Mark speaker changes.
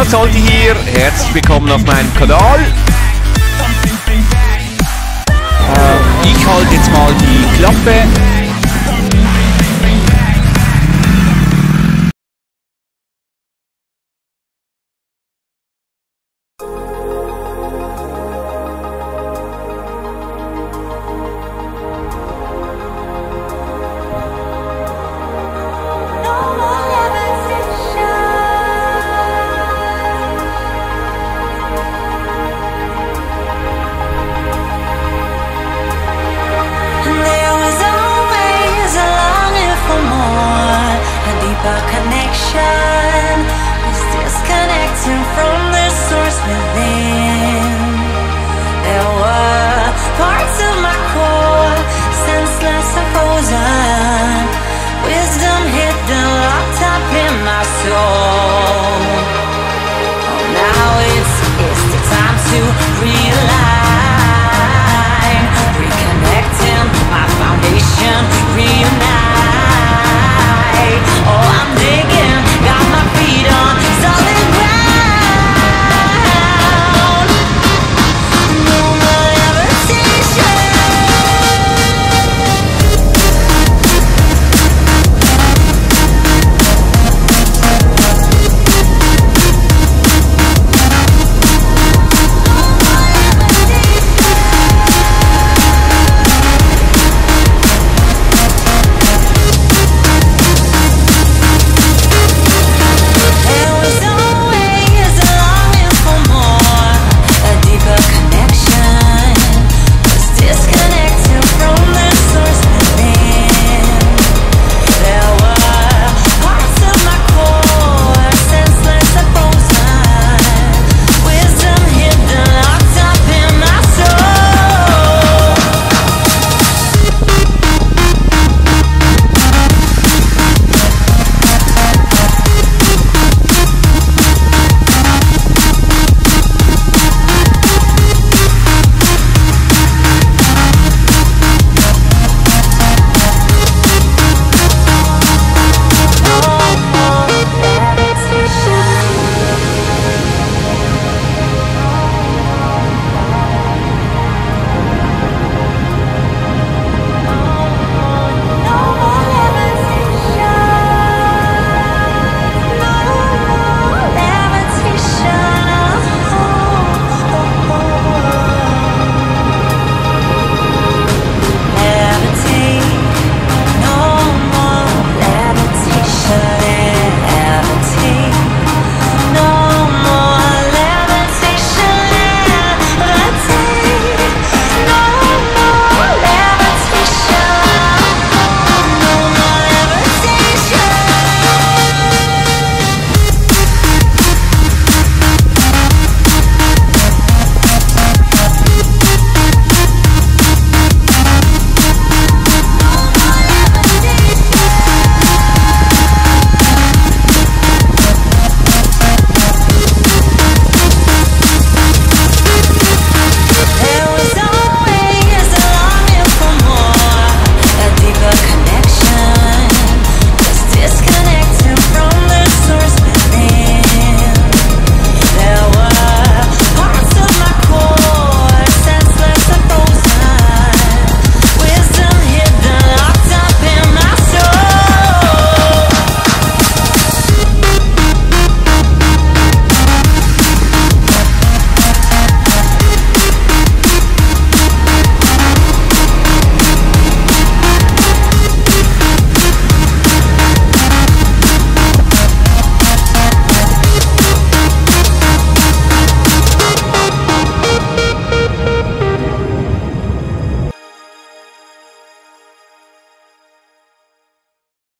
Speaker 1: Jonas Solti hier, herzlich willkommen auf meinem Kanal. Äh, ich halte jetzt mal die Klappe
Speaker 2: soul. Oh, now it's, it's the time to realize.